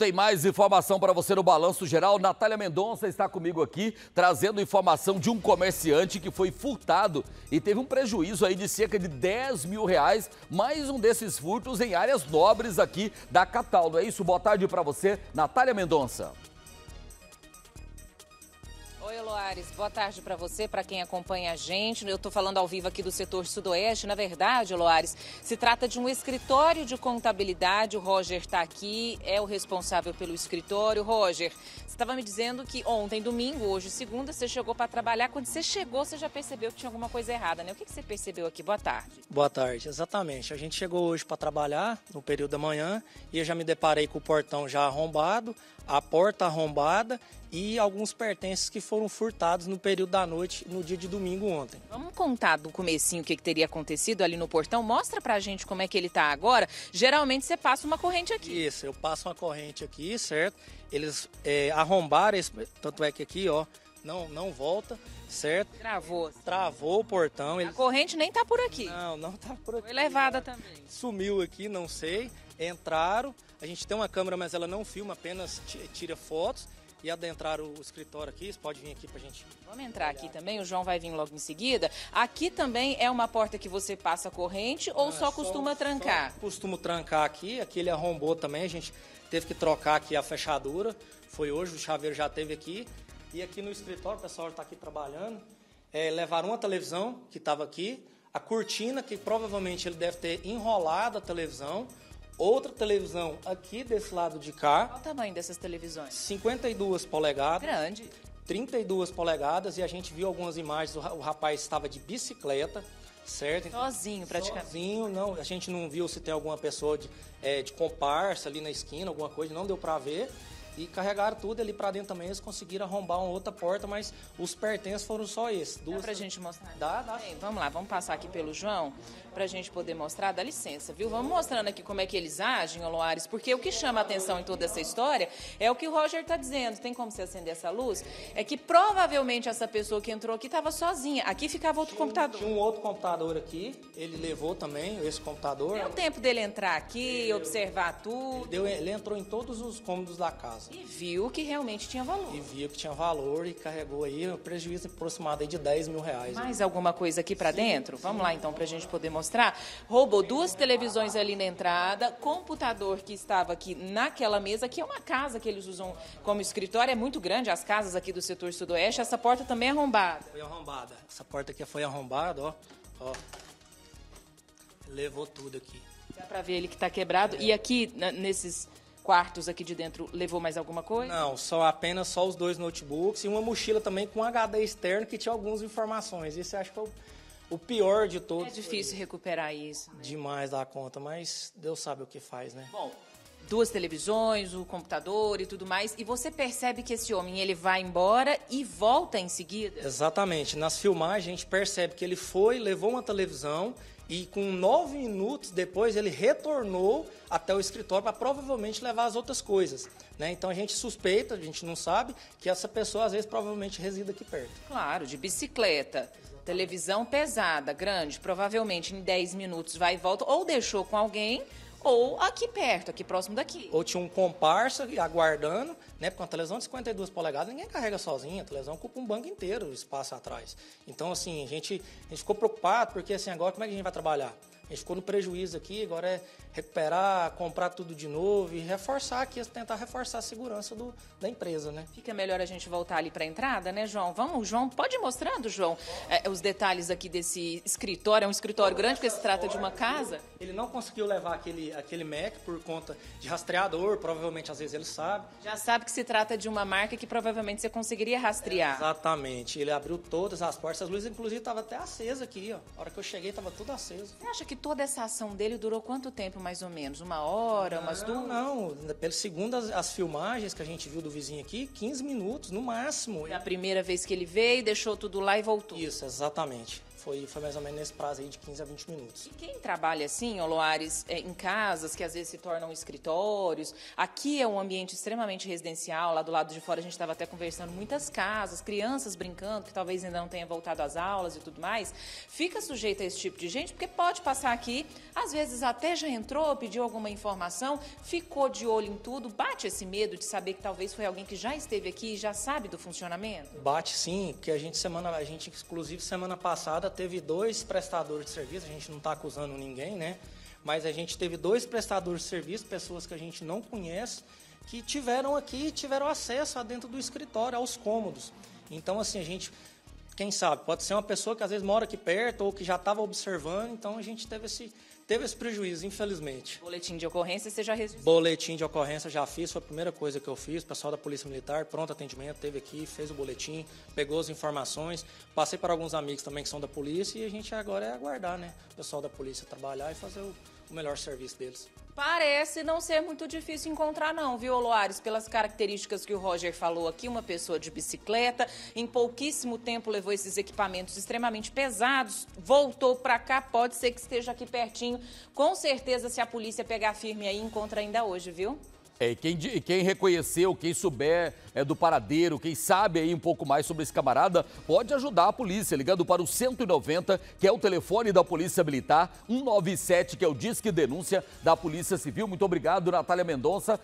Tem mais informação para você no Balanço Geral. Natália Mendonça está comigo aqui, trazendo informação de um comerciante que foi furtado e teve um prejuízo aí de cerca de 10 mil reais. Mais um desses furtos em áreas nobres aqui da capital. Não é isso? Boa tarde para você, Natália Mendonça. Loares. Boa tarde para você, para quem acompanha a gente. Eu estou falando ao vivo aqui do setor sudoeste. Na verdade, Loares, se trata de um escritório de contabilidade. O Roger está aqui, é o responsável pelo escritório. Roger, você estava me dizendo que ontem, domingo, hoje, segunda, você chegou para trabalhar. Quando você chegou, você já percebeu que tinha alguma coisa errada, né? O que, que você percebeu aqui? Boa tarde. Boa tarde, exatamente. A gente chegou hoje para trabalhar no período da manhã e eu já me deparei com o portão já arrombado, a porta arrombada e alguns pertences que foram furtados no período da noite, no dia de domingo ontem. Vamos contar do comecinho o que, que teria acontecido ali no portão? Mostra pra gente como é que ele tá agora. Geralmente você passa uma corrente aqui. Isso, eu passo uma corrente aqui, certo? Eles é, arrombaram, esse, tanto é que aqui, ó, não, não volta, certo? Travou. Travou o portão. Eles... A corrente nem tá por aqui. Não, não tá por aqui. Foi levada também. Sumiu aqui, não sei. Entraram. A gente tem uma câmera, mas ela não filma, apenas tira fotos e adentrar o escritório aqui. Você pode vir aqui para a gente. Vamos entrar aqui também, o João vai vir logo em seguida. Aqui também é uma porta que você passa corrente ou só costuma trancar? Só costumo trancar aqui, aqui ele arrombou também, a gente teve que trocar aqui a fechadura. Foi hoje, o chaveiro já teve aqui. E aqui no escritório, o pessoal está aqui trabalhando. É, levaram uma televisão que estava aqui, a cortina, que provavelmente ele deve ter enrolado a televisão outra televisão aqui desse lado de cá. Qual o tamanho dessas televisões? 52 polegadas. Grande. 32 polegadas e a gente viu algumas imagens, o rapaz estava de bicicleta, certo? Sozinho, praticamente. Sozinho, não, a gente não viu se tem alguma pessoa de, é, de comparsa ali na esquina, alguma coisa, não deu para ver. E carregaram tudo ali para dentro também. Eles conseguiram arrombar uma outra porta, mas os pertences foram só esses. Duas... Dá pra gente mostrar? Dá, dá. Bem, vamos lá, vamos passar aqui pelo João pra gente poder mostrar. Dá licença, viu? Vamos mostrando aqui como é que eles agem, Loares, porque o que chama a atenção em toda essa história é o que o Roger tá dizendo. Tem como você acender essa luz? É que provavelmente essa pessoa que entrou aqui estava sozinha. Aqui ficava outro tinha, computador. Tinha um outro computador aqui, ele levou também esse computador. Deu tempo dele entrar aqui, Deu. observar tudo. Ele, deu, ele entrou em todos os cômodos da casa. E viu que realmente tinha valor. E viu que tinha valor e carregou aí um prejuízo aproximado de 10 mil reais. Mais alguma coisa aqui para dentro? Sim. Vamos lá então para a gente poder mostrar. Roubou duas televisões ali na entrada, computador que estava aqui naquela mesa, que é uma casa que eles usam como escritório, é muito grande, as casas aqui do setor sudoeste. Essa porta também é arrombada. Foi arrombada. Essa porta aqui foi arrombada, ó. ó. Levou tudo aqui. Dá para ver ele que está quebrado. É. E aqui, nesses quartos aqui de dentro levou mais alguma coisa? Não, só apenas só os dois notebooks e uma mochila também com HD externo que tinha algumas informações. Isso eu acho que foi o pior de todos. É difícil recuperar isso. Né? Demais da conta, mas Deus sabe o que faz, né? Bom, duas televisões, o computador e tudo mais, e você percebe que esse homem ele vai embora e volta em seguida? Exatamente. Nas filmagens a gente percebe que ele foi, levou uma televisão e com nove minutos depois ele retornou até o escritório para provavelmente levar as outras coisas. Né? Então a gente suspeita, a gente não sabe, que essa pessoa às vezes provavelmente resida aqui perto. Claro, de bicicleta. Televisão pesada, grande, provavelmente em 10 minutos vai e volta, ou deixou com alguém, ou aqui perto, aqui próximo daqui. Ou tinha um comparsa aguardando, né? Porque uma televisão de 52 polegadas ninguém carrega sozinha, a televisão ocupa um banco inteiro o espaço atrás. Então, assim, a gente, a gente ficou preocupado, porque assim, agora como é que a gente vai trabalhar? A gente ficou no prejuízo aqui, agora é recuperar, comprar tudo de novo e reforçar aqui, tentar reforçar a segurança do, da empresa, né? Fica melhor a gente voltar ali para a entrada, né, João? Vamos, João, pode ir mostrando, João, é, os detalhes aqui desse escritório. É um escritório grande, porque se trata de uma casa. Ele não conseguiu levar aquele, aquele Mac por conta de rastreador, provavelmente às vezes ele sabe. Já sabe que se trata de uma marca que provavelmente você conseguiria rastrear. É, exatamente. Ele abriu todas as portas, as luzes inclusive estavam até acesas aqui, ó. A hora que eu cheguei estava tudo aceso. Você acha que toda essa ação dele durou quanto tempo, mais ou menos? Uma hora, não, umas duas? Não, pelo segundo as, as, filmagens que a gente viu do vizinho aqui, 15 minutos, no máximo. É a primeira vez que ele veio, deixou tudo lá e voltou. Isso, exatamente. Foi, foi mais ou menos nesse prazo aí de 15 a 20 minutos. E quem trabalha assim, Oloares, é, em casas que às vezes se tornam escritórios, aqui é um ambiente extremamente residencial, lá do lado de fora a gente estava até conversando, muitas casas, crianças brincando, que talvez ainda não tenham voltado às aulas e tudo mais, fica sujeito a esse tipo de gente, porque pode passar aqui, às vezes até já entrou, pediu alguma informação, ficou de olho em tudo, bate esse medo de saber que talvez foi alguém que já esteve aqui e já sabe do funcionamento? Bate sim, porque a gente semana, a gente inclusive semana passada teve dois prestadores de serviço, a gente não está acusando ninguém, né? Mas a gente teve dois prestadores de serviço, pessoas que a gente não conhece, que tiveram aqui tiveram acesso a dentro do escritório, aos cômodos. Então, assim, a gente, quem sabe, pode ser uma pessoa que às vezes mora aqui perto ou que já estava observando, então a gente teve esse, teve esse prejuízo, infelizmente. Boletim de ocorrência você já registrou? Boletim de ocorrência já fiz, foi a primeira coisa que eu fiz. O pessoal da Polícia Militar, pronto atendimento, teve aqui, fez o boletim, pegou as informações. Passei para alguns amigos também que são da polícia e a gente agora é aguardar, né? O pessoal da polícia trabalhar e fazer o, o melhor serviço deles. Parece não ser muito difícil encontrar, não, viu, Loares? Pelas características que o Roger falou aqui, uma pessoa de bicicleta, em pouquíssimo tempo levou esses equipamentos extremamente pesados, voltou para cá, pode ser que esteja aqui pertinho. Com certeza, se a polícia pegar firme aí, encontra ainda hoje, viu? É, quem, quem reconheceu, quem souber é, do paradeiro, quem sabe aí um pouco mais sobre esse camarada, pode ajudar a polícia, ligando para o 190, que é o telefone da Polícia Militar, 197, que é o Disque Denúncia da Polícia Civil. Muito obrigado, Natália Mendonça.